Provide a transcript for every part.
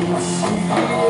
します。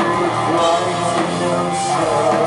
flights in the sky.